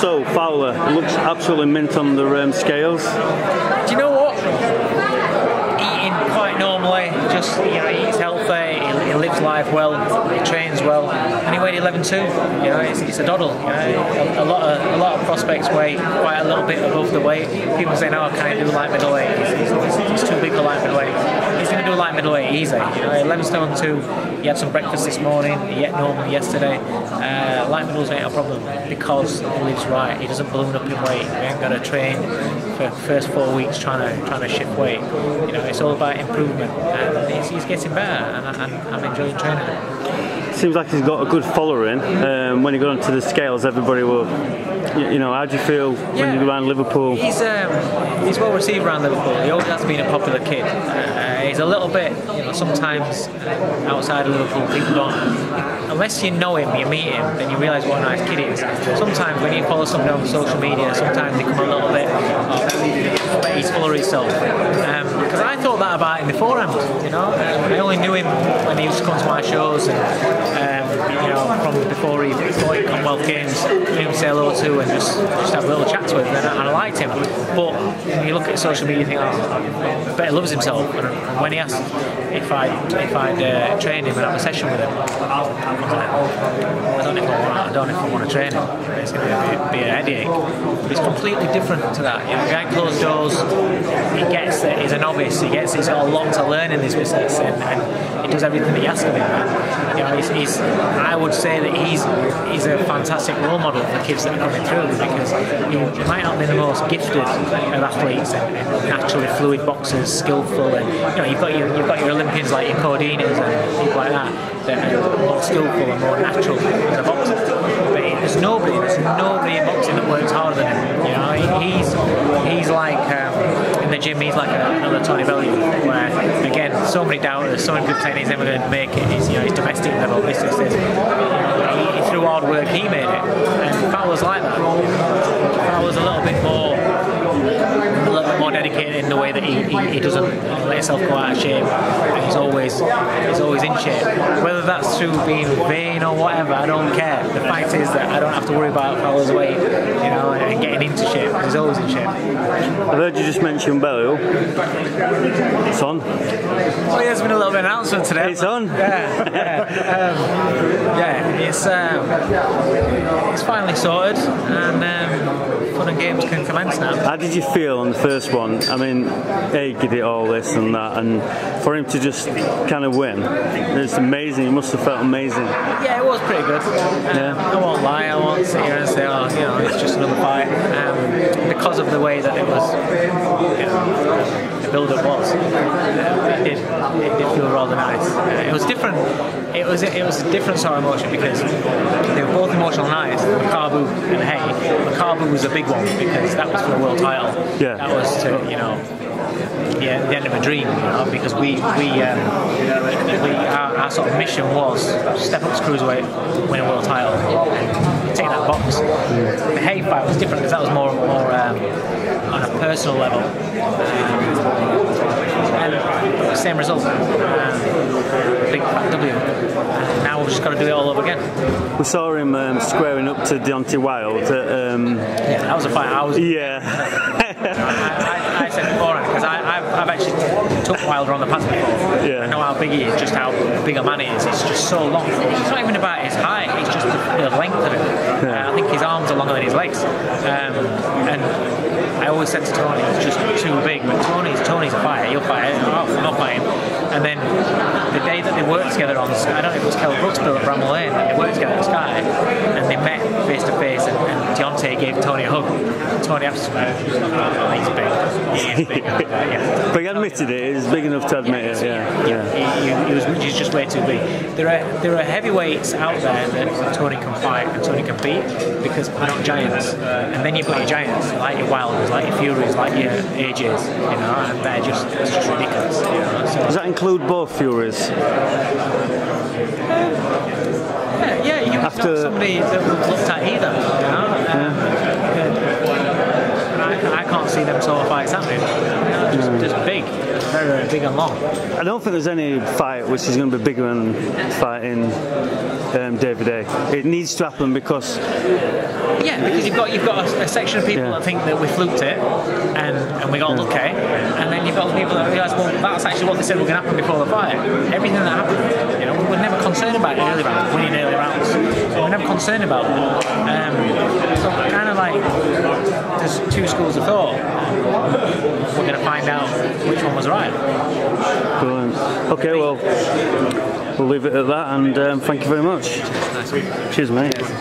So Fowler looks absolutely mint on the um, scales. Do you know what? Eating quite normally, just know, he eats healthy, he, he lives life well, he trains well, and he weighed 11.2. You know, it's, it's a doddle. You know, a, a lot of a lot of prospects weigh quite a little bit above the weight. People say, "No, can I do light middleweight? He's, too big for light middleweight." He's going to do light middleweight easy. You know, 11 stone two. He had some breakfast this morning. He ate normal yesterday. Uh, light middles ain't a problem because he lives right. He doesn't balloon up in weight. We ain't got to train for first four weeks trying to trying to shift weight. You know, it's all about improvement, and he's, he's getting better, and, I, and I'm enjoying training. Seems like he's got a good following. Um, when he got onto the scales, everybody will. You, you know, how do you feel when you go around Liverpool? He's um, he's well received around Liverpool. He always has been a popular kid. Uh, he's a little bit, you know, sometimes uh, outside of Liverpool, people don't. Unless you know him, you meet him, then you realise what a nice kid he is. Sometimes when you follow somebody on social media, sometimes they come a little bit, oh, he's full of himself. Because I thought that about him beforehand, you know. I only knew him when he used to come to my shows and, um, you know, from before he in Commonwealth Games, knew him say hello to and just, just have a little chats with him, and I, liked him. But when you look at social media, you think, oh, I bet he loves himself. And when he asked if I if I'd uh, train him and have a session with him, I was like, oh, don't know I I don't know if I want to train him. It's going to be, be a headache. It's completely different to that. You know, behind closed doors, he gets that he's a novice. He gets he's got a lot to learn in this business, and, and he does everything that you ask of him. You know, he's, he's, I would say that he's he's a fantastic role model for kids that are coming through because he might not be the most gifted of athletes and, and naturally fluid boxers, skillful, and you know you've got your you've got your Olympians like your Cordinas and people like that that are more skillful and more natural as a boxer. There's nobody, there's nobody in boxing that works harder than him. You know, he- he's he's like um, in the gym, he's like another Tony Bellew, where again, so many doubters, so many people saying he's never going to make it. He's you know, domestic level, this, this, this. He, through hard work, he made it, and Fowler's like that. Fowler's a little bit more a little bit more dedicated in the way that he, he, he doesn't let himself go out of shape. He's always he's always in shape. Whether that's through being vain or whatever, I don't care. The fact is that I don't have to worry about Fowler's weight, you know, and getting into shape. He's always in shape. I've heard you just mention Bellew. It's on. Oh, there's been a little bit of announcement today. It's on. Yeah, yeah, um, yeah. It's um, it's finally sorted, and um, fun and games can commence now. How did you feel on the first one? I mean, he did it all this and that, and for him to just kind of win, it's amazing. He must have felt amazing. Yeah, it was pretty good. Um, Yeah. I won't lie, I won't sit here and say, oh, you know, it's just another fight. Um, because of the way that it was, you know, the build-up was, uh, it, did, it did feel rather nice. Uh, it was different. It was it was a different sort of emotion because they were both emotional nights. Makabu and Haye. Makabu was a big one because that was for the world title. Yeah. That was to you know yeah, the end of a dream, you know, because we we, um, we our, our sort of mission was step up to cruiserweight, win a world title, and take that box. The Haye fight was different because that was more more um, on a personal level. Um, same result, um, big fat W. And now we've just got to do it all over again. We saw him um, squaring up to Deontay Wilder. At, um, Yeah, that was a fight. I was yeah. I, I, I said beforehand because I've, I've actually took Wilder on the pass before. Yeah. I know how big he is, just how big a man he is. It's just so long. It's not even about his height; it's just the, the length of it. Yeah. Uh, I think his arms are longer than his legs, um, and I always said to Tony, he's just too big. But Tony's Tony's a fighter. He'll fight. I'll, I'll fight him. And then the day that they worked together on, Sky- I don't know if it was Kel Brooksville or Bramall Lane. They worked together at Sky, and they met face to face. And, and Deontay gave Tony a hug. Tony after oh, he's big. He is big. yeah. but he admitted it. He's big enough to admit it. Yeah. Yeah. He, he, he was he's just way too big. There are there are heavyweights out there that Tony can fight and Tony can beat because they're not giants. And then you've got your giants like your Wilders, like your Furies, like your AJs, you know, and they're just it's just ridiculous. You know? So Does that include both Furies? yeah, yeah, you After- not somebody that we've looked at either. You know? um, and I, I can't see them sort of fights happening. You know, just, just big, very, very big and long. I don't think there's any fight which is going to be bigger than fighting um, David Haye. It needs to happen because Yeah, because you've got you've got a, a section of people Yeah. that think that we fluked it and, and we got lucky, and then you've got the people that realise, well, that's actually what they said was going to happen before the fight. Everything that happened, you know, we're never concerned about early rounds, winning early rounds. We're never concerned about that. Um, so kind of like there's two schools of thought. We're going to find out which one was right. Brilliant. Okay, well, we'll leave it at that, and um, thank you very much. Nice. Cheers, mate.